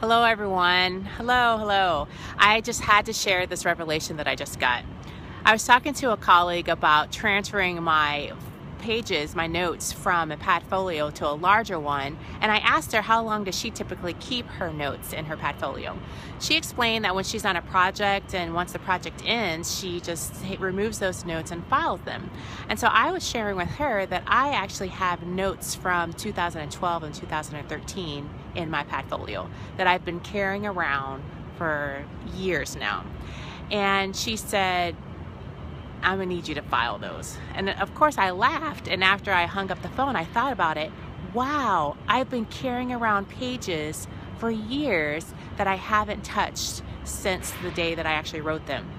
Hello, everyone. Hello, hello. I just had to share this revelation that I just got. I was talking to a colleague about transferring my pages, my notes from a Padfolio to a larger one, and I asked her how long does she typically keep her notes in her Padfolio. She explained that when she's on a project and once the project ends, she just removes those notes and files them. And so I was sharing with her that I actually have notes from 2012 and 2013 in my Padfolio that I've been carrying around for years now. And she said, I'm gonna need you to file those. And of course I laughed and after I hung up the phone I thought about it. Wow, I've been carrying around pages for years that I haven't touched since the day that I actually wrote them.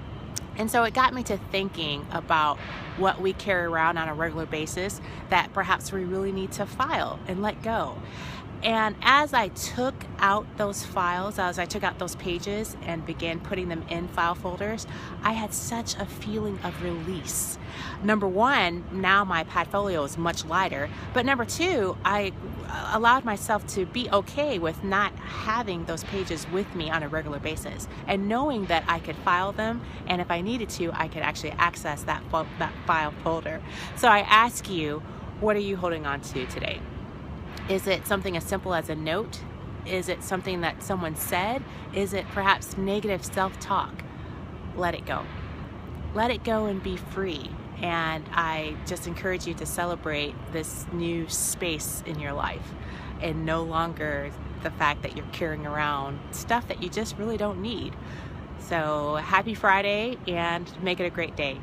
And so it got me to thinking about what we carry around on a regular basis that perhaps we really need to file and let go. And as I took out those files, as I took out those pages and began putting them in file folders, I had such a feeling of release. Number one, now my Padfolio is much lighter. But number two, I allowed myself to be okay with not having those pages with me on a regular basis and knowing that I could file them and if I needed to, I could actually access that, that file folder. So I ask you, what are you holding on to today? Is it something as simple as a note? Is it something that someone said? Is it perhaps negative self-talk? Let it go. Let it go and be free. And I just encourage you to celebrate this new space in your life and no longer the fact that you're carrying around stuff that you just really don't need. So happy Friday and make it a great day.